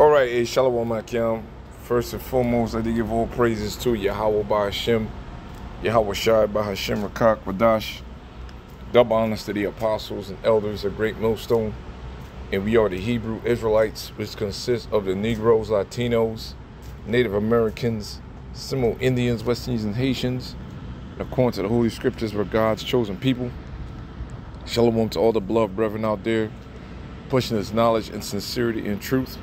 All right, hey, Shalom Akim. First and foremost, I do give all praises to Yahweh by Hashem, Yahweh Shai by Hashem Rakak. Double honors to the apostles and elders of Great Millstone. And we are the Hebrew Israelites, which consists of the Negroes, Latinos, Native Americans, Seminole Indians, West Indians, and Haitians. According to the Holy Scriptures, we're God's chosen people. Shalom to all the beloved brethren out there, pushing this knowledge and sincerity and truth.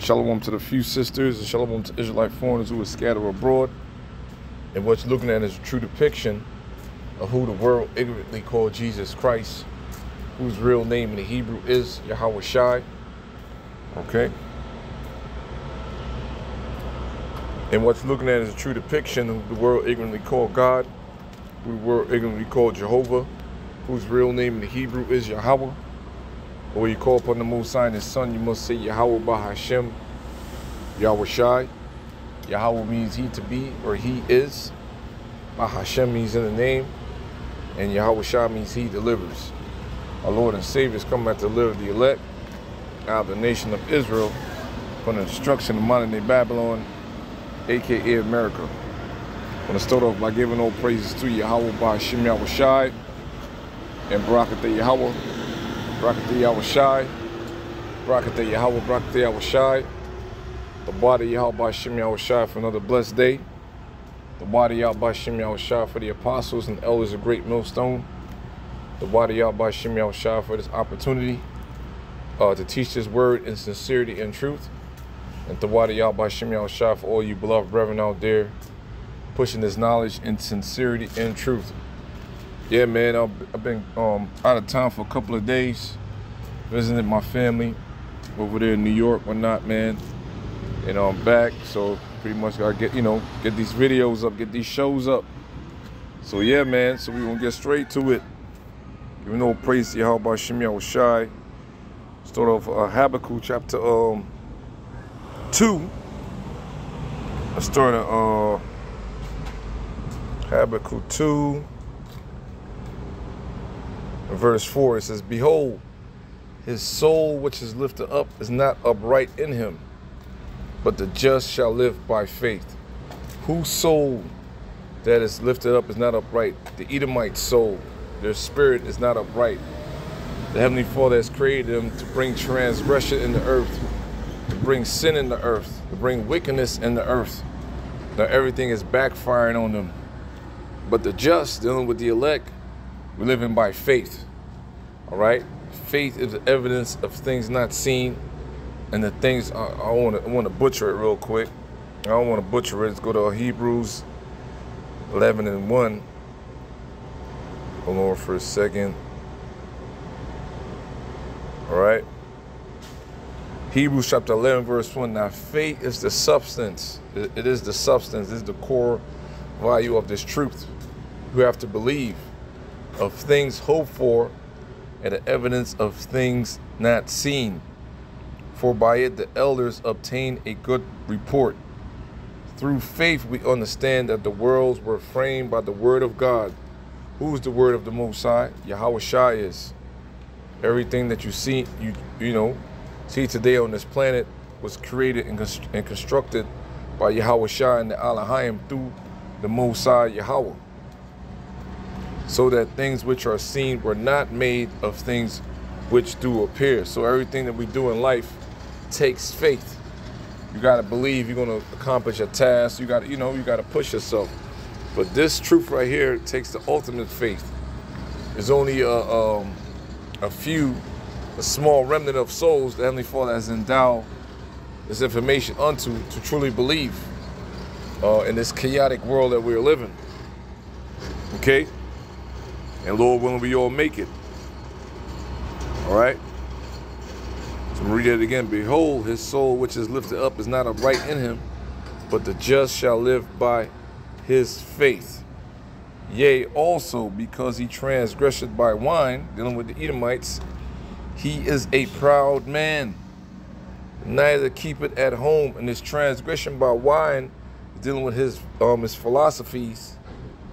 Shalom to the few sisters, and shalom to Israelite foreigners who are scattered abroad. And what you're looking at is a true depiction of who the world ignorantly called Jesus Christ, whose real name in the Hebrew is Yahweh Shai. Okay? And what you're looking at is a true depiction of the world ignorantly called God, who the world ignorantly called Jehovah, whose real name in the Hebrew is Yahweh. When you call upon the Most High and His Son, you must say Yahweh by Hashem, Yahweh Shai. Yahweh means He to be or He is. By Hashem means in the name. And Yahweh Shai means He delivers. Our Lord and Savior is coming back to deliver the elect out of the nation of Israel from the destruction of modern day Babylon, aka America. I'm gonna start off by giving all praises to Yahweh by Hashem Yahweh Shai and Barakatah Yahweh. Barakatah Yahweh Shai. Barakatah Yahweh, Barakatah Yahweh Shai. The body Yahweh by Shem Yahweh Shai for another blessed day. The body Yahweh by Shem Yahweh Shai for the apostles and elders of Great Millstone. The body Yahweh by Shem Yahweh Shai for this opportunity uh, to teach this word in sincerity and truth. And the body Yahweh by Shem Yahweh Shai for all you beloved brethren out there pushing this knowledge in sincerity and truth. Yeah, man, I've, been um, out of town for a couple of days, visiting my family over there in New York, whatnot, man. And I'm back, so pretty much gotta get, you know, get these videos up, get these shows up. So yeah, man, so we gonna get straight to it. Giving no praise to Yahweh Shem Shai. Start off uh, Habakkuk chapter um, 2. Let's start at uh, Habakkuk 2 verse 4 it says behold his soul which is lifted up is not upright in him but the just shall live by faith. Whose soul that is lifted up is not upright? The edomite soul. Their spirit is not upright. The heavenly father has created them to bring transgression in the earth to bring sin in the earth to bring wickedness in the earth. Now everything is backfiring on them. But the just dealing with the elect we're living by faith. All right? Faith is the evidence of things not seen. And the things, I, I want to butcher it real quick. I don't want to butcher it. Let's go to Hebrews 11 and 1. Hold on for a second. All right? Hebrews chapter 11, verse 1. Now, faith is the substance. it is the substance. It is the core value of this truth. You have to believe of things hoped for and the evidence of things not seen. For by it the elders obtained a good report. Through faith we understand that the worlds were framed by the word of God. Who is the word of the Most High? Yahweh Shai is. Everything that you see, you you know, see today on this planet was created and, const and constructed by Yahweh Shai and the Alahayim through the Most Yahweh so that things which are seen were not made of things which do appear. So everything that we do in life takes faith. You got to believe you're going to accomplish a task. You got to, you know, you got to push yourself. But this truth right here takes the ultimate faith. There's only a, um, a few, a small remnant of souls the Heavenly Father has endowed this information unto to truly believe uh, in this chaotic world that we're living. Okay? And Lord willing, we all make it. All right? So read it again. Behold, his soul which is lifted up is not upright in him, but the just shall live by his faith. Yea, also because he transgressed by wine, dealing with the Edomites, he is a proud man. Neither keep it at home in his transgression by wine, dealing with his um his philosophies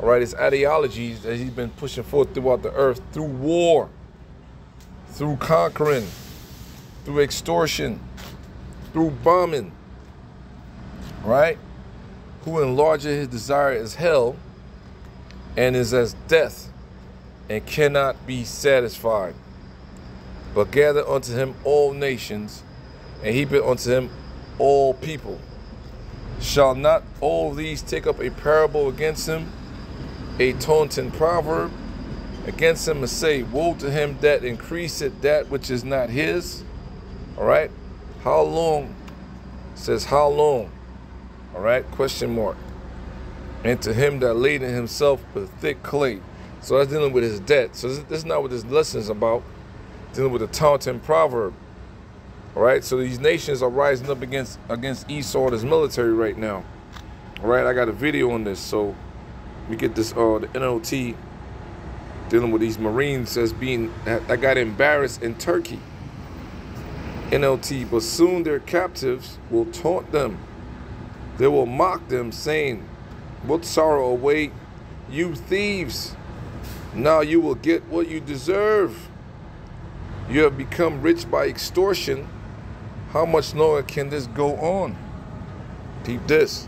all right, his ideologies that he's been pushing forth throughout the earth through war, through conquering, through extortion, through bombing, right? Who enlarges his desire as hell and is as death and cannot be satisfied. But gather unto him all nations and heap it unto him all people. Shall not all these take up a parable against him, a taunting proverb against him, and say, Woe to him that increaseth that which is not his? All right. How long? says, How long? All right. Question mark. And to him that laden himself with thick clay. So that's dealing with his debt. So this, this is not what this lesson is about. Dealing with a taunting proverb. All right, so these nations are rising up against against Esau and his military right now. All right, I got a video on this, so we get this uh the NLT dealing with these Marines as being I got embarrassed in Turkey. NLT, but soon their captives will taunt them. They will mock them, saying, What sorrow await you thieves? Now you will get what you deserve. You have become rich by extortion how much longer can this go on? Keep this.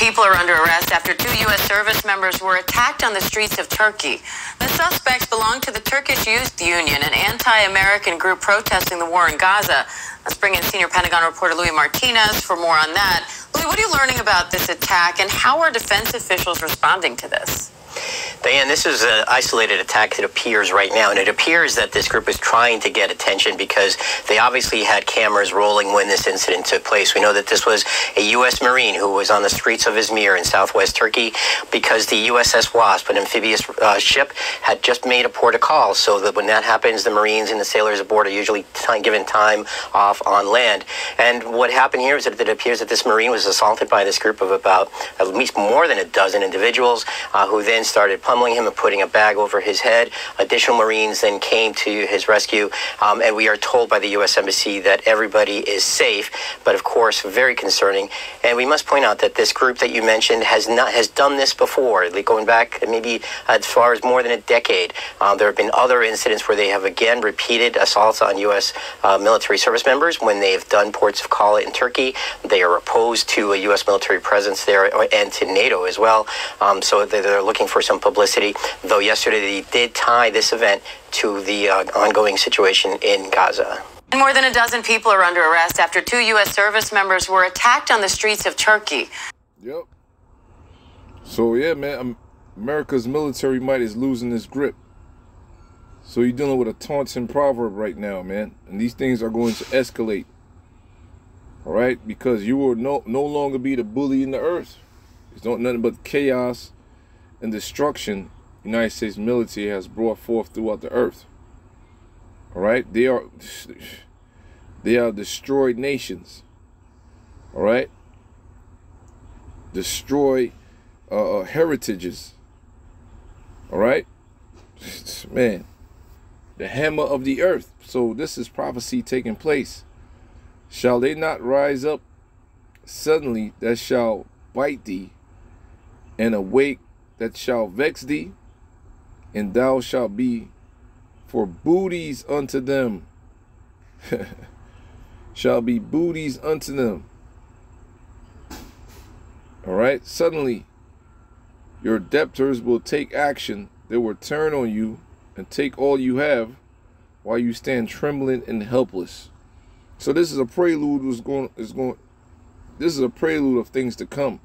People are under arrest after two U.S. service members were attacked on the streets of Turkey. The suspects belong to the Turkish Youth Union, an anti-American group protesting the war in Gaza. Let's bring in senior Pentagon reporter Luis Martinez for more on that. Luis, what are you learning about this attack, and how are defense officials responding to this? Diane, this is an isolated attack that appears right now, and it appears that this group is trying to get attention because they obviously had cameras rolling when this incident took place. We know that this was a U.S. Marine who was on the streets of Izmir in southwest Turkey because the USS Wasp, an amphibious uh, ship, had just made a port of call. So that when that happens, the Marines and the sailors aboard are usually given time off on land. And what happened here is that it appears that this Marine was assaulted by this group of about at least more than a dozen individuals uh, who then started pummeling him and putting a bag over his head. Additional Marines then came to his rescue, um, and we are told by the U.S. Embassy that everybody is safe, but of course, very concerning. And we must point out that this group that you mentioned has not has done this before, going back maybe as far as more than a decade. Um, there have been other incidents where they have again repeated assaults on U.S. Uh, military service members when they've done ports of call in Turkey. They are opposed to a U.S. military presence there and to NATO as well. Um, so they're looking for some publicity, though yesterday they did tie this event to the uh, ongoing situation in Gaza. More than a dozen people are under arrest after two U.S. service members were attacked on the streets of Turkey. Yep. So, yeah, man, America's military might is losing its grip. So you're dealing with a taunting proverb right now, man. And these things are going to escalate. All right? Because you will no, no longer be the bully in the earth. It's not nothing but chaos and destruction United States military has brought forth throughout the earth. All right, they are they are destroyed nations. All right, destroy uh, uh heritages. All right, man, the hammer of the earth. So this is prophecy taking place. Shall they not rise up suddenly that shall bite thee, and awake that shall vex thee, and thou shalt be for booties unto them. shall be booties unto them. All right, suddenly your debtors will take action. They will turn on you and take all you have while you stand trembling and helpless. So this is a prelude was going is going this is a prelude of things to come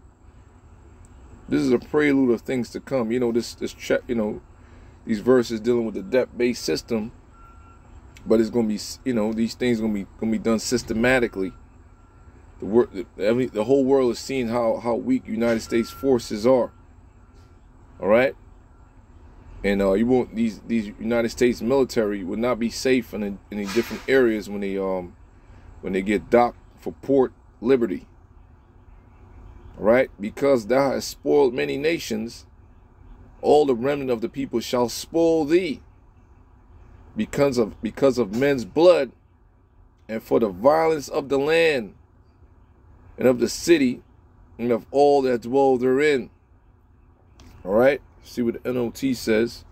this is a prelude of things to come. You know, this this check, you know, these verses dealing with the debt-based system, but it's gonna be, you know, these things gonna be gonna be done systematically. The I mean, the whole world is seeing how how weak United States forces are. All right, and uh, you won't these these United States military would not be safe in in different areas when they um when they get docked for port liberty right? Because thou hast spoiled many nations, all the remnant of the people shall spoil thee because of because of men's blood and for the violence of the land and of the city and of all that dwell therein. All right, see what the NLT says.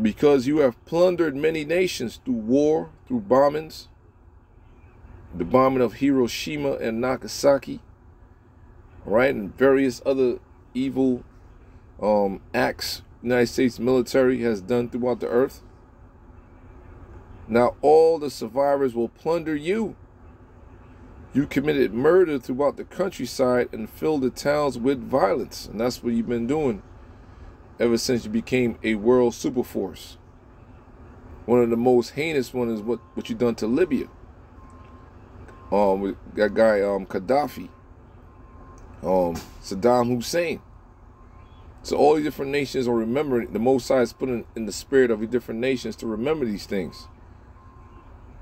Because you have plundered many nations through war, through bombings, the bombing of Hiroshima and Nagasaki, right, and various other evil um, acts United States military has done throughout the earth. Now all the survivors will plunder you. You committed murder throughout the countryside and filled the towns with violence. And that's what you've been doing ever since you became a world superforce. One of the most heinous one is what, what you done to Libya. Um, with that guy, um, Gaddafi. Um, Saddam Hussein. So all these different nations are remembering, the Most High is putting in the spirit of the different nations to remember these things.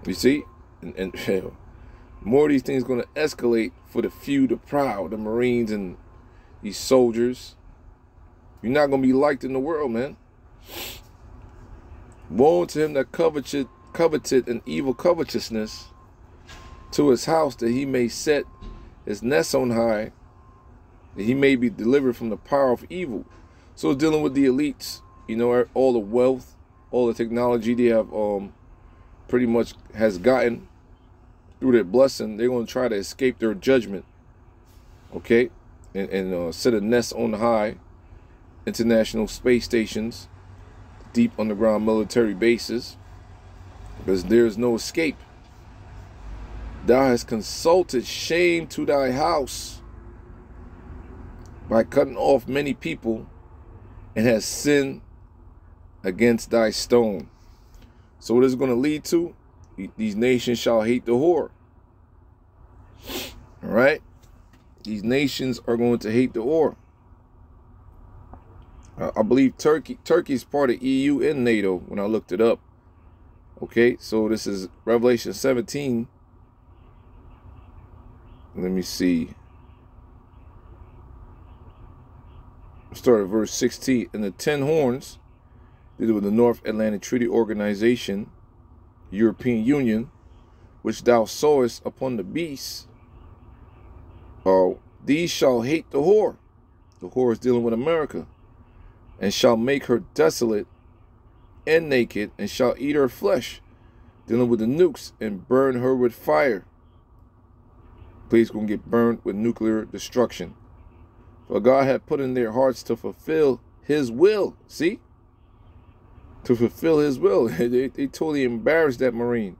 You see? And, and more of these things going to escalate for the few, the proud, the Marines and these soldiers. You're not going to be liked in the world, man. Woe to him that coveted, coveted an evil covetousness to his house that he may set his nest on high that he may be delivered from the power of evil. So dealing with the elites, you know, all the wealth, all the technology they have um pretty much has gotten through their blessing, they're going to try to escape their judgment. Okay? And, and uh, set a nest on high, international space stations, deep underground military bases, because there's no escape. Thou hast consulted shame to thy house by cutting off many people and has sinned against thy stone. So what is going to lead to? These nations shall hate the whore. All right? These nations are going to hate the whore. I believe Turkey Turkey is part of EU and NATO when I looked it up. Okay, so this is Revelation 17. Let me see. start at verse 16. And the ten horns, these were the North Atlantic Treaty Organization, European Union, which thou sawest upon the beast, Oh, these shall hate the whore. The whore is dealing with America, and shall make her desolate and naked, and shall eat her flesh, dealing with the nukes, and burn her with fire. Please gonna get burned with nuclear destruction. For God had put in their hearts to fulfill his will. See? To fulfill his will. they, they totally embarrassed that Marine.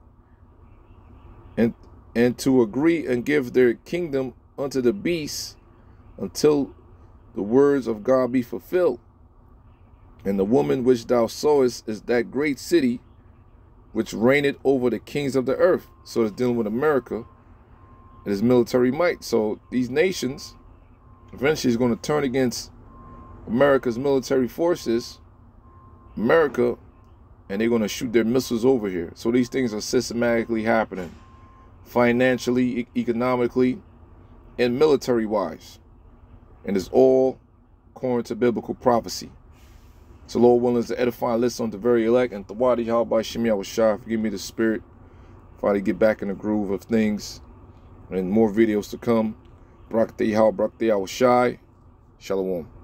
And and to agree and give their kingdom unto the beast until the words of God be fulfilled. And the woman which thou sawest is that great city which reigneth over the kings of the earth. So it's dealing with America and his military might. So these nations eventually is going to turn against America's military forces, America, and they're going to shoot their missiles over here. So these things are systematically happening, financially, e economically, and military-wise. And it's all according to biblical prophecy. So Lord willing is to edify listen on the very elect and Thawadi by Shemi Awashai, forgive me the spirit. Finally get back in the groove of things and more videos to come. Brakti Hal Brakti Awashai. Shalom.